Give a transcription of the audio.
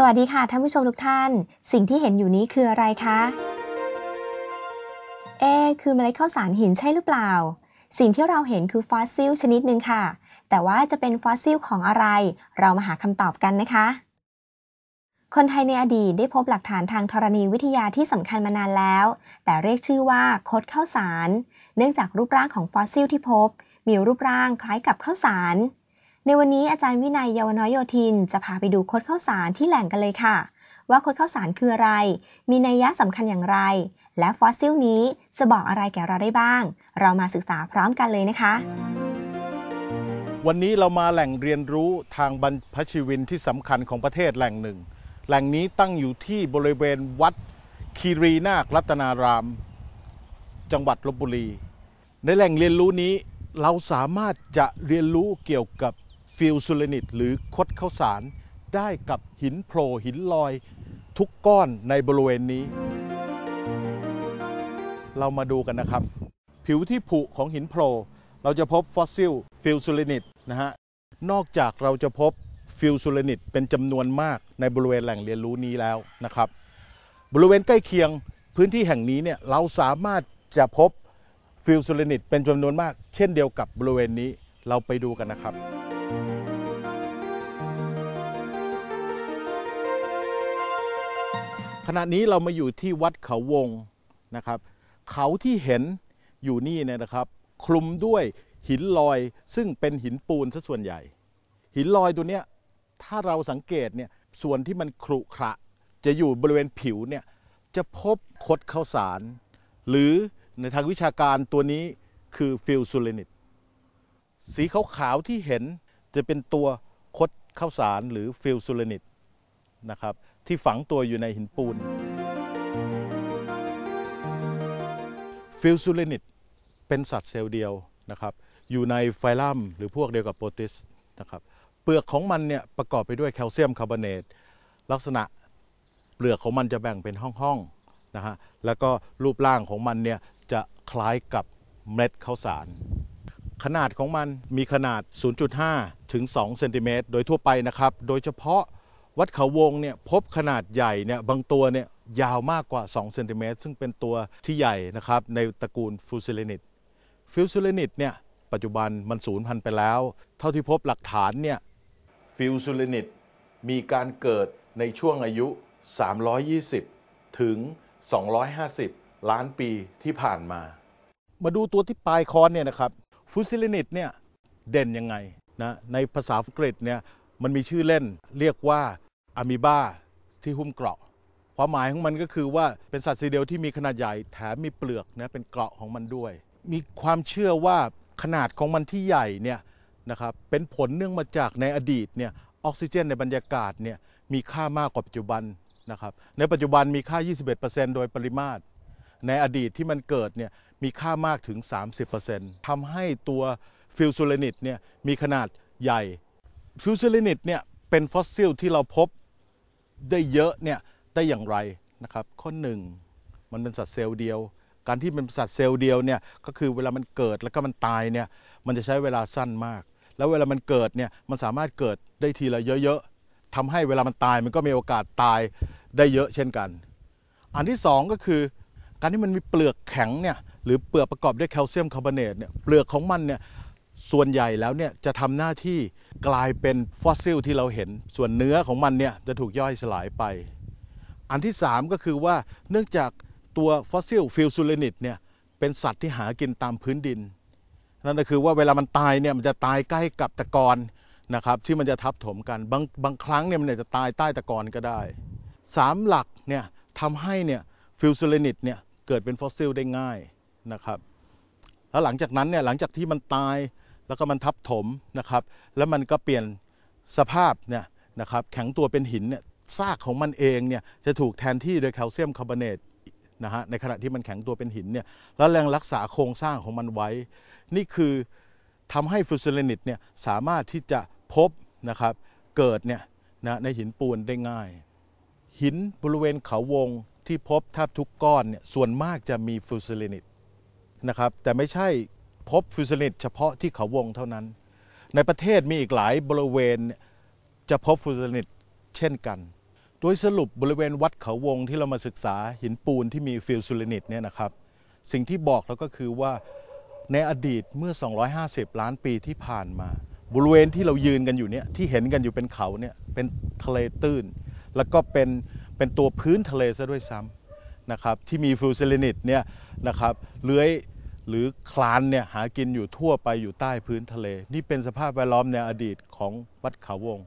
สวัสดีค่ะท่านผู้ชมทุกท่าน สิ่งที่เห็นอยู่นี้คืออะไรคะ เอ คือเมล็ดข้าวสารหินใช่หรือเปล่า สิ่งที่เราเห็นคือฟอสซิลชนิดหนึ่งค่ะ แต่ว่าจะเป็นฟอสซิลของอะไร เรามาหาคำตอบกันนะคะ คนไทยในอดีตได้พบหลักฐานทางธรณีวิทยาที่สำคัญมานานแล้ว แต่เรียกชื่อว่าคดข้าวสาร เนื่องจากรูปร่างของฟอสซิลที่พบ มีรูปร่างคล้ายกับข้าวสาร ในวันนี้อาจารย์วินัยเยาวน้อยโยธิน จะพาไปดูคดข้าวสารที่แหล่งกันเลยค่ะ ว่าคดข้าวสารคืออะไร มีนัยยะสำคัญอย่างไร และฟอสซิลนี้จะบอกอะไรแก่เราได้บ้าง เรามาศึกษาพร้อมกันเลยนะคะ วันนี้เรามาแหล่งเรียนรู้ทางบรรพชีวินที่สำคัญของประเทศแหล่งหนึ่ง แหล่งนี้ตั้งอยู่ที่บริเวณวัดคีรีนาครัตนาราม จังหวัดลบบุรี ในแหล่งเรียนรู้นี้เราสามารถจะเรียนรู้เกี่ยวกับ fusulinid หรือคดข้าวสาร ได้กับหินโผล่หินลอย ทุกก้อนในบริเวณนี้ เรามาดูกันนะครับ ผิวที่ผุของหินโผล่เราจะพบฟอสซิล fusulinid นะฮะนอกจากเราจะพบ fusulinid เป็นจำนวนมากในบริเวณแหล่งเรียนรู้นี้แล้วนะครับ บริเวณใกล้เคียงพื้นที่แห่งนี้เนี่ยเราสามารถจะพบฟิลซูลนิตเป็นจำนวนมาก เช่นเดียวกับบริเวณนี้เราไปดูกันนะครับ ขณะนี้เรามาอยู่ที่วัดเขาวงนะครับ เขาที่เห็นอยู่นี่เนี่ยนะครับ คลุมด้วยหินลอยซึ่งเป็นหินปูนซะส่วนใหญ่ หินลอยตัวเนี้ยถ้าเราสังเกตเนี่ยส่วนที่มันขรุขระจะอยู่บริเวณผิวเนี่ยจะพบคดข้าวสาร หรือในทางวิชาการตัวนี้คือ fusulinid สีขาวๆที่เห็นจะเป็นตัวคดข้าวสารหรือ fusulinid นะครับ ที่ฝังตัวอยู่ในหินปูน fusulinid เป็นสัตว์เซลล์เดียวนะครับ อยู่ในไฟลัมหรือพวกเดียวกับโปรติสนะครับ เปลือกของมันเนี่ยประกอบไปด้วยแคลเซียมคาร์บอเนต ลักษณะเปลือกของมันจะแบ่งเป็นห้องๆนะฮะ แล้วก็รูปร่างของมันเนี่ยจะคล้ายกับเม็ดข้าวสาร ขนาดของมันมีขนาด 0.5 ถึง 2 เซนติเมตรโดยทั่วไปนะครับ โดยเฉพาะ วัดเขาวงเนี่ยพบขนาดใหญ่เนี่ยบางตัวเนี่ยยาวมากกว่า 2 เซนติเมตรซึ่งเป็นตัวที่ใหญ่นะครับในตระกูล fusulinid fusulinid เนี่ยปัจจุบันมันสูญพันธุ์ไปแล้ว เท่าที่พบหลักฐานเนี่ย fusulinid มีการเกิดในช่วงอายุ 320 ถึง 250 ล้านปีที่ผ่านมา มาดูตัวที่ปลายค้อนเนี่ยนะครับ fusulinid เนี่ยเด่นยังไงนะในภาษาอังกฤษเนี่ยมันมีชื่อเล่นเรียกว่า อะมีบาที่หุ้มเกราะ ความหมายของมันก็คือว่าเป็นสัตว์สีเดียวที่มีขนาดใหญ่แถมมีเปลือกนะเป็นเกราะของมันด้วย มีความเชื่อว่าขนาดของมันที่ใหญ่เนี่ยนะครับเป็นผลเนื่องมาจากในอดีตเนี่ยออกซิเจนในบรรยากาศเนี่ยมีค่ามากกว่าปัจจุบันนะครับในปัจจุบันมีค่า 21%โดยปริมาตร ในอดีตที่มันเกิดเนี่ยมีค่ามากถึง 30%ทำให้ตัวฟิลซูเลนิตเนี่ยมีขนาดใหญ่ fusulinid เนี่ยเป็นฟอสซิลที่เราพบ ได้เยอะเนี่ยได้อย่างไรนะครับ ข้อหนึ่งมันเป็นสัตว์เซลล์เดียว การที่เป็นสัตว์เซลล์เดียวเนี่ยก็คือเวลามันเกิดแล้วก็มันตายเนี่ยมันจะใช้เวลาสั้นมาก แล้วเวลามันเกิดเนี่ยมันสามารถเกิดได้ทีละเยอะๆทำให้เวลามันตายมันก็มีโอกาสตายได้เยอะเช่นกัน อันที่สองก็คือการที่มันมีเปลือกแข็งเนี่ยหรือเปลือกประกอบด้วยแคลเซียมคาร์บอเนตเนี่ยเปลือกของมันเนี่ยส่วนใหญ่แล้วเนี่ยจะทำหน้าที่ กลายเป็นฟอสซิลที่เราเห็น ส่วนเนื้อของมันเนี่ยจะถูกย่อยสลายไป อันที่ 3 ก็คือว่าเนื่องจากตัวฟอสซิล fusulinid เนี่ยเป็นสัตว์ที่หากินตามพื้นดิน นั่นก็คือว่าเวลามันตายเนี่ยมันจะตายใกล้กับตะกอนนะครับที่มันจะทับถมกันบางบางครั้งเนี่ยมันอาจจะตายใต้ตะกอนก็ได้สามหลักเนี่ยทำให้เนี่ย fusulinid เนี่ยเกิดเป็นฟอสซิลได้ง่ายนะครับแล้วหลังจากนั้นเนี่ยหลังจากที่มันตาย แล้วก็มันทับถมนะครับ แล้วมันก็เปลี่ยนสภาพเนี่ยนะครับแข็งตัวเป็นหินเนี่ยซากของมันเองเนี่ยจะถูกแทนที่โดยแคลเซียมคาร์บอเนตนะฮะในขณะที่มันแข็งตัวเป็นหินเนี่ยแล้วยังรักษาโครงสร้างของมันไว้ นี่คือทำให้ fusulinid เนี่ยสามารถที่จะพบนะครับเกิดเนี่ยนะในหินปูนได้ง่าย หินบริเวณเขาวงที่พบแทบทุกก้อนเนี่ยส่วนมากจะมี fusulinid นะครับแต่ไม่ใช่ พบ fusulinid เฉพาะที่เขาวงเท่านั้น ในประเทศมีอีกหลายบริเวณจะพบ fusulinid เช่นกัน โดยสรุปบริเวณวัดเขาวงที่เรามาศึกษาหินปูนที่มี fusulinid เนี่ยนะครับ สิ่งที่บอกแล้วก็คือว่าในอดีตเมื่อ 250 ล้านปีที่ผ่านมา บริเวณที่เรายืนกันอยู่เนี่ยที่เห็นกันอยู่เป็นเขาเนี่ยเป็นทะเลตื้น แล้วก็เป็นเป็นตัวพื้นทะเลซะด้วยซ้ำนะครับที่มีฟิลซูลินิตเนี่ยนะครับเลื้อย หรือคลานเนี่ยหากินอยู่ทั่วไปอยู่ใต้พื้นทะเล นี่เป็นสภาพแวดล้อมในอดีตของวัดเขาวง